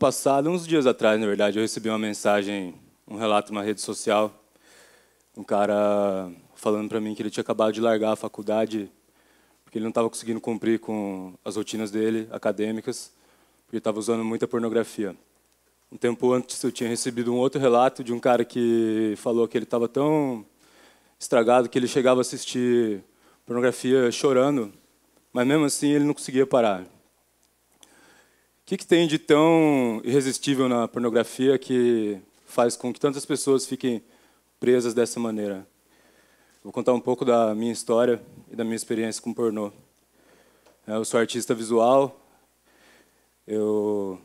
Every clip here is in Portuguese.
Passada, uns dias atrás, na verdade, eu recebi uma mensagem, um relato numa rede social, um cara falando para mim que ele tinha acabado de largar a faculdade porque ele não estava conseguindo cumprir com as rotinas dele acadêmicas, porque estava usando muita pornografia. Um tempo antes eu tinha recebido um outro relato de um cara que falou que ele estava tão estragado que ele chegava a assistir pornografia chorando, mas mesmo assim ele não conseguia parar que, que tem de tão irresistível na pornografia que faz com que tantas pessoas fiquem presas dessa maneira? Vou contar um pouco da minha história e da minha experiência com pornô. É, eu sou artista visual, eu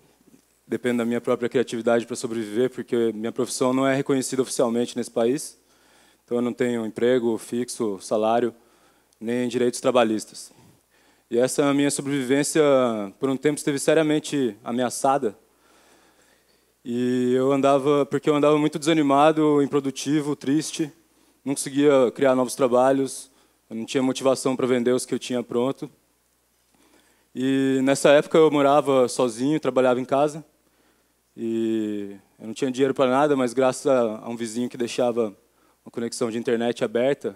dependo da minha própria criatividade para sobreviver, porque minha profissão não é reconhecida oficialmente nesse país. Então eu não tenho emprego fixo, salário, nem direitos trabalhistas. E essa minha sobrevivência, por um tempo, esteve seriamente ameaçada. E eu andava, porque eu andava muito desanimado, improdutivo, triste, não conseguia criar novos trabalhos, eu não tinha motivação para vender os que eu tinha pronto. E nessa época eu morava sozinho, trabalhava em casa. E eu não tinha dinheiro para nada, mas graças a um vizinho que deixava uma conexão de internet aberta,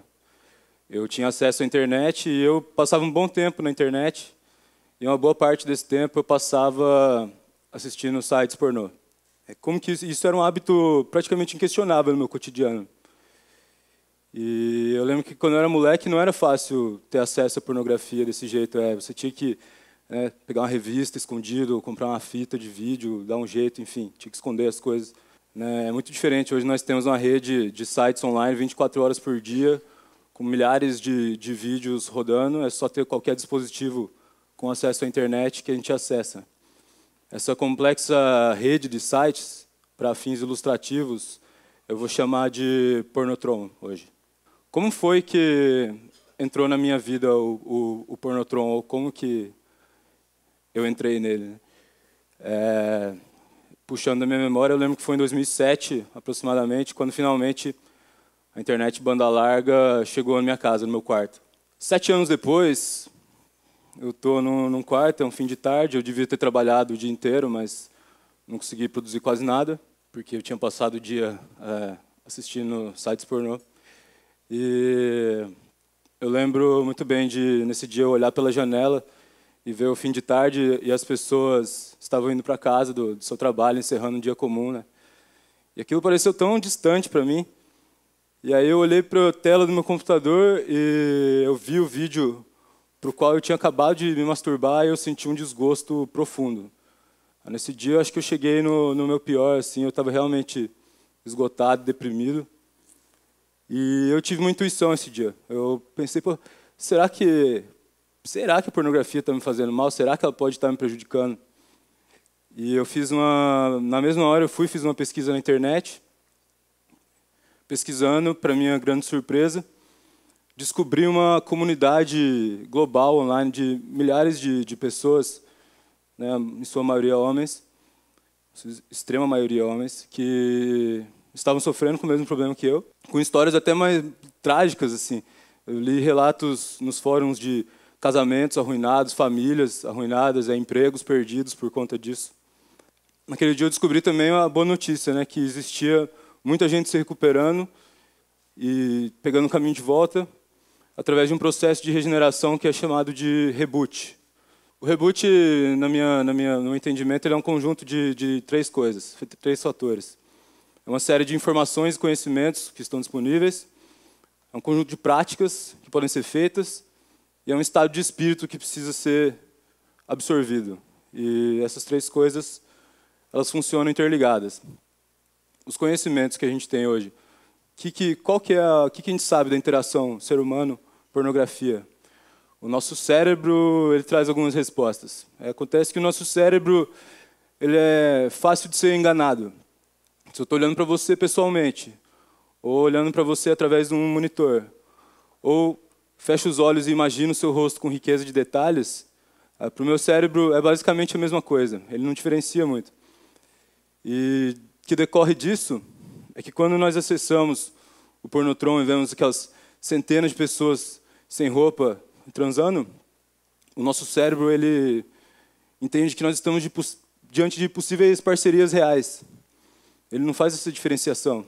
eu tinha acesso à internet e eu passava um bom tempo na internet. E uma boa parte desse tempo eu passava assistindo sites pornô. É como que isso era um hábito praticamente inquestionável no meu cotidiano. E eu lembro que quando eu era moleque não era fácil ter acesso à pornografia desse jeito. É, você tinha que é, pegar uma revista escondido, comprar uma fita de vídeo, dar um jeito, enfim, tinha que esconder as coisas. Né? É muito diferente. Hoje nós temos uma rede de sites online 24 horas por dia, com milhares de, de vídeos rodando, é só ter qualquer dispositivo com acesso à internet que a gente acessa. Essa complexa rede de sites para fins ilustrativos, eu vou chamar de Pornotron hoje. Como foi que entrou na minha vida o, o, o Pornotron, ou como que eu entrei nele? É, puxando da minha memória, eu lembro que foi em 2007, aproximadamente, quando finalmente a internet banda larga chegou na minha casa, no meu quarto. Sete anos depois, eu estou num, quarto, é um fim de tarde, eu devia ter trabalhado o dia inteiro, mas não consegui produzir quase nada, porque eu tinha passado o dia é, assistindo sites pornô. E eu lembro muito bem de, nesse dia, eu olhar pela janela e ver o fim de tarde e as pessoas estavam indo para casa do, do seu trabalho, encerrando um dia comum. Né? E aquilo pareceu tão distante para mim, e aí eu olhei para a tela do meu computador e eu vi o vídeo para o qual eu tinha acabado de me masturbar e eu senti um desgosto profundo. Nesse dia, eu acho que eu cheguei no, no meu pior, assim, eu estava realmente esgotado, deprimido. E eu tive uma intuição esse dia. Eu pensei, será que será que a pornografia está me fazendo mal? Será que ela pode estar me prejudicando? E eu fiz uma, na mesma hora eu fui fiz uma pesquisa na internet pesquisando, para minha grande surpresa, descobri uma comunidade global online de milhares de, de pessoas, né, em sua maioria homens, extrema maioria homens, que estavam sofrendo com o mesmo problema que eu, com histórias até mais trágicas assim. Eu li relatos nos fóruns de casamentos arruinados, famílias arruinadas, é, empregos perdidos por conta disso. Naquele dia eu descobri também uma boa notícia, né, que existia muita gente se recuperando e pegando o caminho de volta através de um processo de regeneração que é chamado de reboot. O reboot, na minha, na minha, no meu entendimento, ele é um conjunto de, de três coisas, três fatores. É uma série de informações e conhecimentos que estão disponíveis, é um conjunto de práticas que podem ser feitas e é um estado de espírito que precisa ser absorvido. E essas três coisas, elas funcionam interligadas os conhecimentos que a gente tem hoje, que, que, qual que é o que, que a gente sabe da interação ser humano pornografia? O nosso cérebro ele traz algumas respostas. É, acontece que o nosso cérebro ele é fácil de ser enganado. Se eu estou olhando para você pessoalmente, ou olhando para você através de um monitor, ou fecho os olhos e imagino o seu rosto com riqueza de detalhes, é, para o meu cérebro é basicamente a mesma coisa. Ele não diferencia muito. E que decorre disso é que quando nós acessamos o pornotron e vemos aquelas centenas de pessoas sem roupa transando, o nosso cérebro ele entende que nós estamos diante de possíveis parcerias reais. Ele não faz essa diferenciação.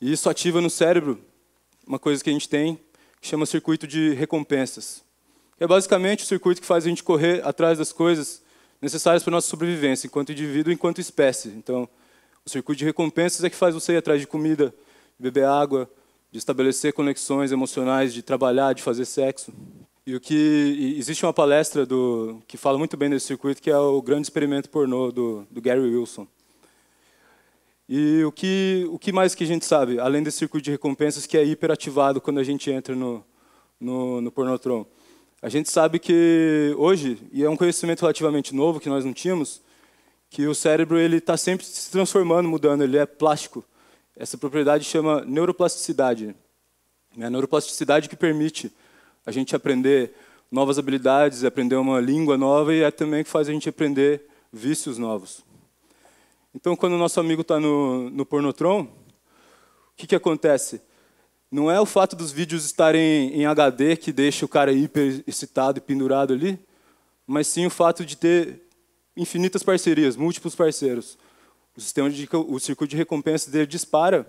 E isso ativa no cérebro uma coisa que a gente tem que chama circuito de recompensas. É basicamente o circuito que faz a gente correr atrás das coisas necessárias para a nossa sobrevivência, enquanto indivíduo enquanto espécie. Então, o circuito de recompensas é que faz você ir atrás de comida, de beber água, de estabelecer conexões emocionais, de trabalhar, de fazer sexo. E o que e existe uma palestra do que fala muito bem desse circuito, que é o grande experimento pornô do, do Gary Wilson. E o que o que mais que a gente sabe, além desse circuito de recompensas que é hiperativado quando a gente entra no no, no pornotron? A gente sabe que hoje, e é um conhecimento relativamente novo que nós não tínhamos, que o cérebro ele está sempre se transformando, mudando, ele é plástico. Essa propriedade chama neuroplasticidade. É a neuroplasticidade que permite a gente aprender novas habilidades, aprender uma língua nova e é também que faz a gente aprender vícios novos. Então, quando o nosso amigo está no, no Pornotron, o que, que acontece? Não é o fato dos vídeos estarem em HD que deixa o cara hiper excitado e pendurado ali, mas sim o fato de ter infinitas parcerias, múltiplos parceiros. O sistema de o circuito de recompensa dele dispara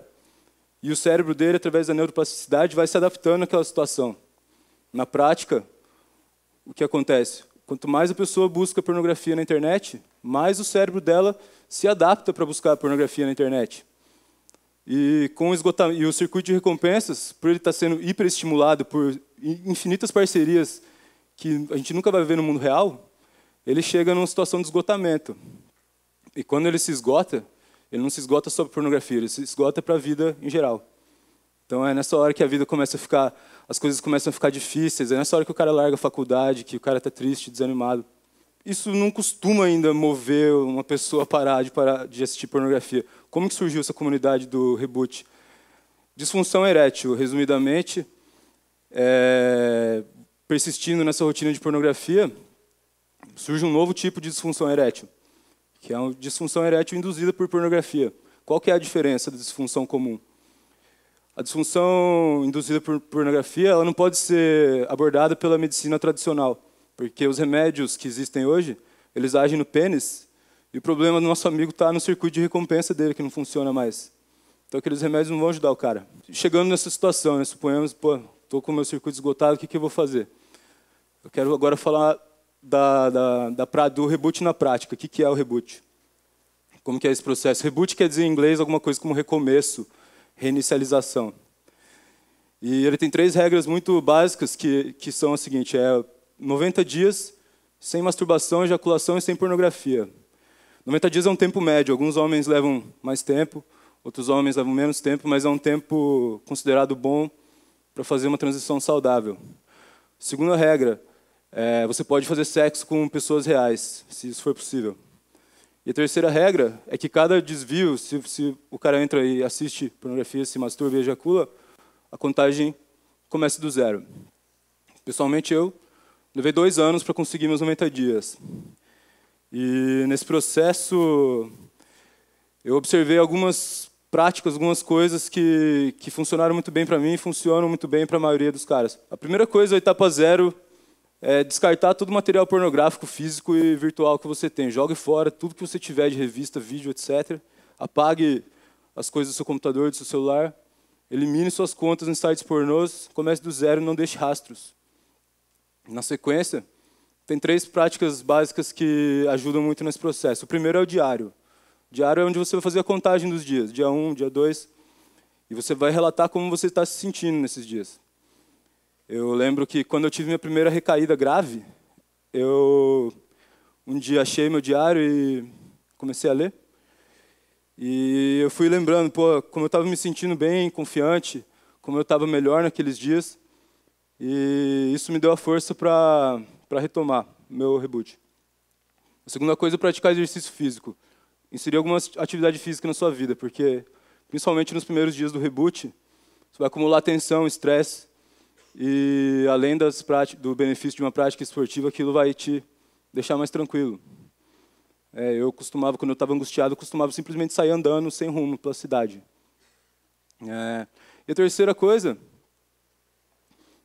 e o cérebro dele, através da neuroplasticidade, vai se adaptando àquela situação. Na prática, o que acontece? Quanto mais a pessoa busca pornografia na internet, mais o cérebro dela se adapta para buscar pornografia na internet. E com o esgotamento, e o circuito de recompensas, por ele estar tá sendo hiperestimulado por infinitas parcerias que a gente nunca vai ver no mundo real, ele chega numa situação de esgotamento. E quando ele se esgota, ele não se esgota só para pornografia, ele se esgota para a vida em geral. Então é nessa hora que a vida começa a ficar, as coisas começam a ficar difíceis, é nessa hora que o cara larga a faculdade, que o cara está triste, desanimado. Isso não costuma ainda mover uma pessoa a parar de, parar de assistir pornografia. Como que surgiu essa comunidade do reboot? Disfunção erétil, resumidamente, é, persistindo nessa rotina de pornografia, surge um novo tipo de disfunção erétil, que é a disfunção erétil induzida por pornografia. Qual que é a diferença da disfunção comum? A disfunção induzida por pornografia ela não pode ser abordada pela medicina tradicional, porque os remédios que existem hoje, eles agem no pênis, e o problema do nosso amigo está no circuito de recompensa dele, que não funciona mais. Então, aqueles remédios não vão ajudar o cara. Chegando nessa situação, né, suponhamos, pô, estou com o meu circuito esgotado, o que, que eu vou fazer? Eu quero agora falar da, da, da do reboot na prática. O que, que é o reboot? Como que é esse processo? Reboot quer dizer em inglês alguma coisa como recomeço, reinicialização. E ele tem três regras muito básicas que, que são a seguinte, é 90 dias sem masturbação, ejaculação e sem pornografia. 90 dias é um tempo médio. Alguns homens levam mais tempo, outros homens levam menos tempo, mas é um tempo considerado bom para fazer uma transição saudável. Segunda regra, é, você pode fazer sexo com pessoas reais, se isso for possível. E a terceira regra é que cada desvio, se, se o cara entra e assiste pornografia, se masturba e ejacula, a contagem começa do zero. Pessoalmente, eu levei dois anos para conseguir meus 90 dias. E nesse processo, eu observei algumas práticas, algumas coisas que, que funcionaram muito bem para mim e funcionam muito bem para a maioria dos caras. A primeira coisa, a etapa zero, é descartar todo o material pornográfico físico e virtual que você tem. Jogue fora tudo que você tiver de revista, vídeo, etc. Apague as coisas do seu computador, do seu celular. Elimine suas contas em sites pornôs. Comece do zero e não deixe rastros. Na sequência, tem três práticas básicas que ajudam muito nesse processo. O primeiro é o diário. O diário é onde você vai fazer a contagem dos dias, dia 1, um, dia 2, e você vai relatar como você está se sentindo nesses dias. Eu lembro que quando eu tive minha primeira recaída grave, eu um dia achei meu diário e comecei a ler. E eu fui lembrando, pô, como eu estava me sentindo bem, confiante, como eu estava melhor naqueles dias. E isso me deu a força para retomar meu reboot. A segunda coisa é praticar exercício físico. Inserir alguma atividade física na sua vida, porque, principalmente nos primeiros dias do reboot, você vai acumular tensão, estresse, e além das do benefício de uma prática esportiva, aquilo vai te deixar mais tranquilo. É, eu costumava, quando eu estava angustiado, eu costumava simplesmente sair andando sem rumo pela cidade. É, e a terceira coisa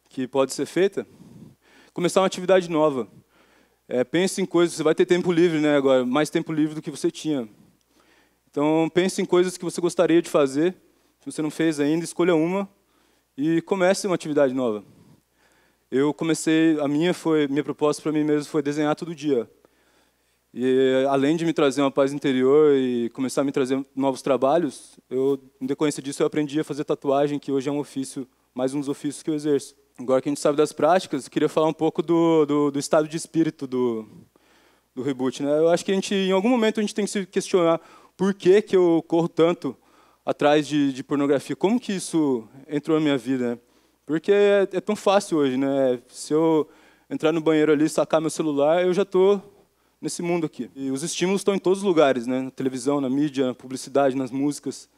que pode ser feita, começar uma atividade nova. É, pense em coisas, você vai ter tempo livre né, agora, mais tempo livre do que você tinha. Então, pense em coisas que você gostaria de fazer, se você não fez ainda, escolha uma e comece uma atividade nova. Eu comecei, a minha foi, minha proposta para mim mesmo foi desenhar todo dia. E além de me trazer uma paz interior e começar a me trazer novos trabalhos, eu, em decorrência disso, eu aprendi a fazer tatuagem, que hoje é um ofício, mais um dos ofícios que eu exerço. Agora que a gente sabe das práticas, queria falar um pouco do, do, do estado de espírito do, do reboot. Né? Eu acho que a gente, em algum momento, a gente tem que se questionar por que, que eu corro tanto atrás de, de pornografia. Como que isso entrou na minha vida? Porque é, é, tão fácil hoje, né? Se eu entrar no banheiro ali, sacar meu celular, eu já estou nesse mundo aqui. E os estímulos estão em todos os lugares, né? Na televisão, na mídia, na publicidade, nas músicas.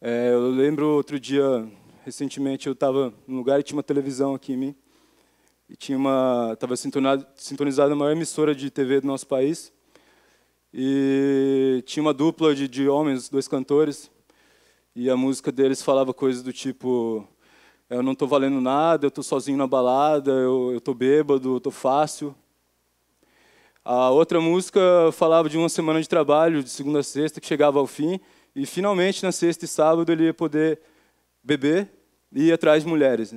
É, eu lembro outro dia, recentemente, eu estava num lugar e tinha uma televisão aqui em mim. E tinha uma, estava sintonizada a maior emissora de TV do nosso país. E tinha uma dupla de, de homens, dois cantores, e a música deles falava coisas do tipo: eu não estou valendo nada, eu estou sozinho na balada, eu estou bêbado, estou fácil. A outra música falava de uma semana de trabalho, de segunda a sexta, que chegava ao fim, e finalmente na sexta e sábado ele ia poder beber e ir atrás de mulheres.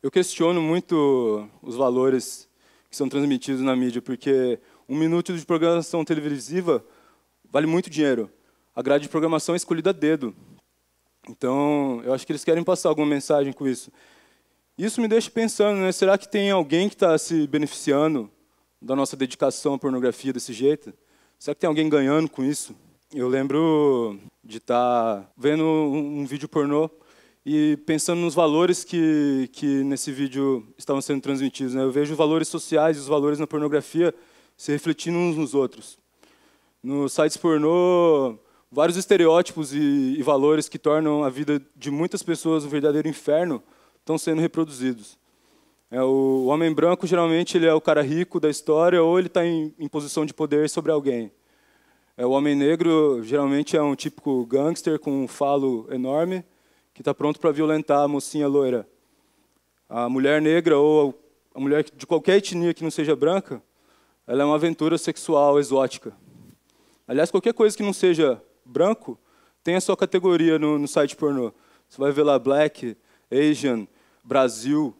Eu questiono muito os valores que são transmitidos na mídia, porque um minuto de programação televisiva vale muito dinheiro. A grade de programação é escolhida a dedo. Então, eu acho que eles querem passar alguma mensagem com isso. Isso me deixa pensando, né? Será que tem alguém que está se beneficiando da nossa dedicação à pornografia desse jeito? Será que tem alguém ganhando com isso? Eu lembro de estar tá vendo um vídeo pornô e pensando nos valores que, que nesse vídeo estavam sendo transmitidos. Né? Eu vejo os valores sociais e os valores na pornografia se refletindo uns nos outros. Nos sites pornô, vários estereótipos e, e valores que tornam a vida de muitas pessoas um verdadeiro inferno estão sendo reproduzidos. É, o homem branco, geralmente, ele é o cara rico da história ou ele está em, em, posição de poder sobre alguém. É, o homem negro, geralmente, é um típico gangster com um falo enorme que está pronto para violentar a mocinha loira. A mulher negra ou a mulher de qualquer etnia que não seja branca ela é uma aventura sexual exótica. Aliás, qualquer coisa que não seja branco tem a sua categoria no, no site pornô. Você vai ver lá Black, Asian, Brasil.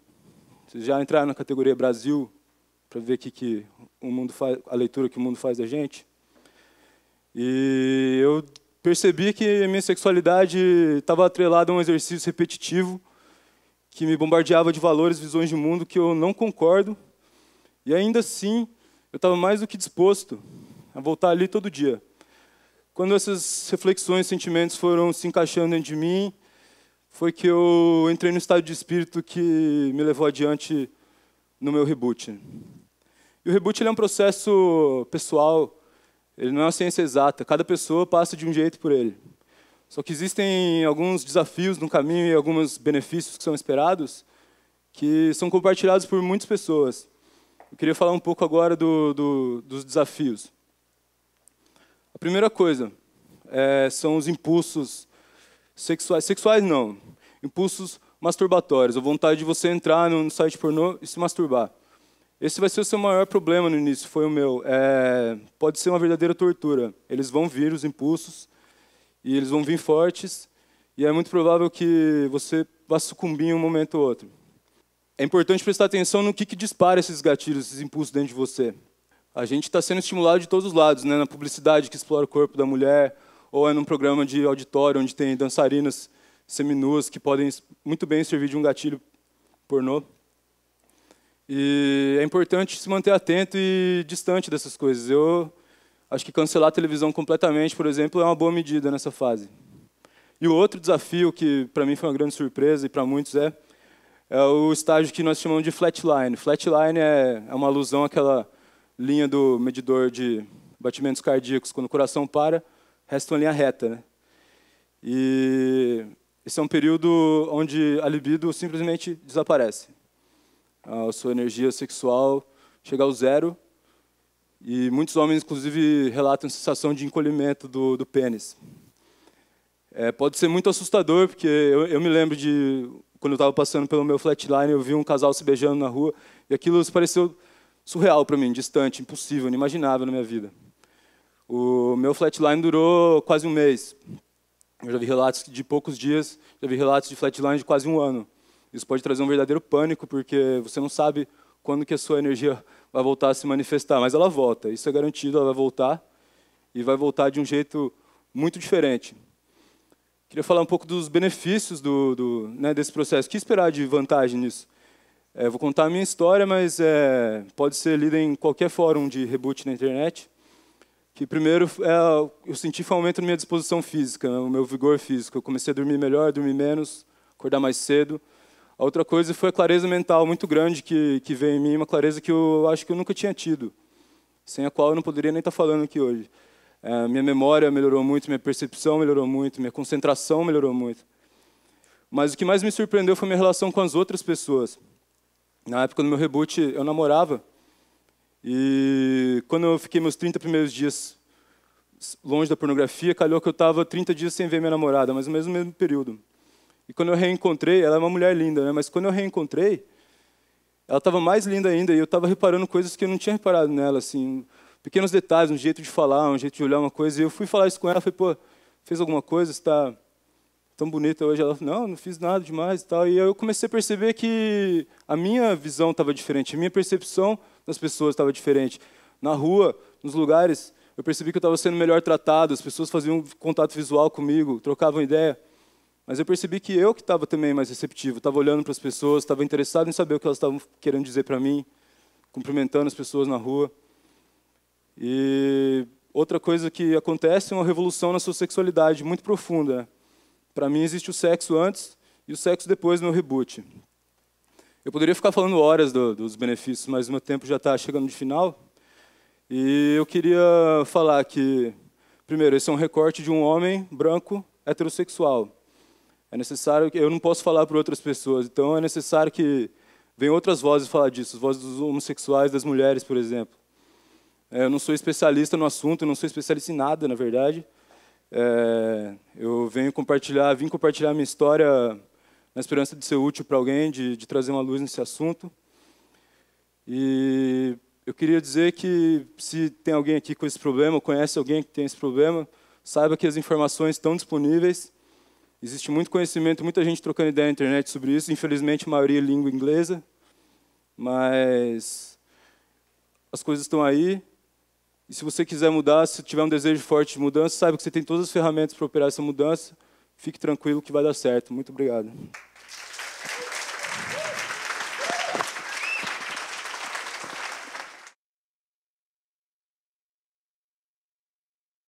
Vocês já entraram na categoria Brasil para ver que, que o mundo faz, a leitura que o mundo faz da gente? E eu percebi que a minha sexualidade estava atrelada a um exercício repetitivo que me bombardeava de valores, visões de mundo que eu não concordo. E ainda assim, eu estava mais do que disposto a voltar ali todo dia. Quando essas reflexões, sentimentos foram se encaixando dentro de mim, foi que eu entrei no estado de espírito que me levou adiante no meu reboot. E o reboot é um processo pessoal, ele não é uma ciência exata, cada pessoa passa de um jeito por ele. Só que existem alguns desafios no caminho e alguns benefícios que são esperados que são compartilhados por muitas pessoas. Eu queria falar um pouco agora do, do, dos desafios. A primeira coisa é, são os impulsos sexuais. Sexuais não, impulsos masturbatórios, a vontade de você entrar no site pornô e se masturbar. Esse vai ser o seu maior problema no início, foi o meu. É, pode ser uma verdadeira tortura. Eles vão vir, os impulsos, e eles vão vir fortes, e é muito provável que você vá sucumbir em um momento ou outro é importante prestar atenção no que, que dispara esses gatilhos, esses impulsos dentro de você. A gente está sendo estimulado de todos os lados, né? na publicidade que explora o corpo da mulher, ou é num programa de auditório onde tem dançarinas seminuas que podem muito bem servir de um gatilho pornô. E é importante se manter atento e distante dessas coisas. Eu acho que cancelar a televisão completamente, por exemplo, é uma boa medida nessa fase. E o outro desafio que para mim foi uma grande surpresa e para muitos é é o estágio que nós chamamos de flatline. Flatline é, é uma alusão àquela linha do medidor de batimentos cardíacos. Quando o coração para, resta uma linha reta. Né? E esse é um período onde a libido simplesmente desaparece. A sua energia sexual chega ao zero. E muitos homens, inclusive, relatam a sensação de encolhimento do, do pênis. É, pode ser muito assustador, porque eu, eu me lembro de quando eu estava passando pelo meu flatline, eu vi um casal se beijando na rua, e aquilo pareceu surreal para mim, distante, impossível, inimaginável na minha vida. O meu flatline durou quase um mês. Eu já vi relatos de poucos dias, já vi relatos de flatline de quase um ano. Isso pode trazer um verdadeiro pânico, porque você não sabe quando que a sua energia vai voltar a se manifestar, mas ela volta. Isso é garantido, ela vai voltar e vai voltar de um jeito muito diferente. Queria falar um pouco dos benefícios do, do né, desse processo. O que esperar de vantagem nisso? É, vou contar a minha história, mas é, pode ser lida em qualquer fórum de reboot na internet. Que primeiro é, eu senti foi um aumento na minha disposição física, né, meu vigor físico. Eu comecei a dormir melhor, dormir menos, acordar mais cedo. A outra coisa foi a clareza mental muito grande que, que veio em mim, uma clareza que eu acho que eu nunca tinha tido, sem a qual eu não poderia nem estar falando aqui hoje. É, minha memória melhorou muito, minha percepção melhorou muito, minha concentração melhorou muito. Mas o que mais me surpreendeu foi minha relação com as outras pessoas. Na época do meu reboot, eu namorava. E quando eu fiquei meus 30 primeiros dias longe da pornografia, calhou que eu estava 30 dias sem ver minha namorada, mas no mesmo, mesmo período. E quando eu reencontrei, ela é uma mulher linda, né? mas quando eu reencontrei, ela estava mais linda ainda, e eu estava reparando coisas que eu não tinha reparado nela, assim, pequenos detalhes, um jeito de falar, um jeito de olhar uma coisa. E eu fui falar isso com ela, falei, pô, fez alguma coisa? Está tão bonita hoje? Ela falou, não, não fiz nada demais e tal. E eu comecei a perceber que a minha visão estava diferente, a minha percepção das pessoas estava diferente. Na rua, nos lugares, eu percebi que eu estava sendo melhor tratado, as pessoas faziam contato visual comigo, trocavam ideia. Mas eu percebi que eu que estava também mais receptivo, estava olhando para as pessoas, estava interessado em saber o que elas estavam querendo dizer para mim, cumprimentando as pessoas na rua. E outra coisa que acontece é uma revolução na sua sexualidade muito profunda. Para mim existe o sexo antes e o sexo depois no reboot. Eu poderia ficar falando horas do, dos benefícios, mas meu tempo já está chegando de final. E eu queria falar que, primeiro, esse é um recorte de um homem branco heterossexual. É necessário que eu não posso falar por outras pessoas, então é necessário que venham outras vozes falar disso, as vozes dos homossexuais, das mulheres, por exemplo. É, eu não sou especialista no assunto, não sou especialista em nada, na verdade. É, eu venho compartilhar, vim compartilhar minha história na esperança de ser útil para alguém, de, de trazer uma luz nesse assunto. E eu queria dizer que se tem alguém aqui com esse problema, conhece alguém que tem esse problema, saiba que as informações estão disponíveis. Existe muito conhecimento, muita gente trocando ideia na internet sobre isso. Infelizmente, a maioria é língua inglesa. Mas as coisas estão aí. E se você quiser mudar, se tiver um desejo forte de mudança, saiba que você tem todas as ferramentas para operar essa mudança. Fique tranquilo que vai dar certo. Muito obrigado.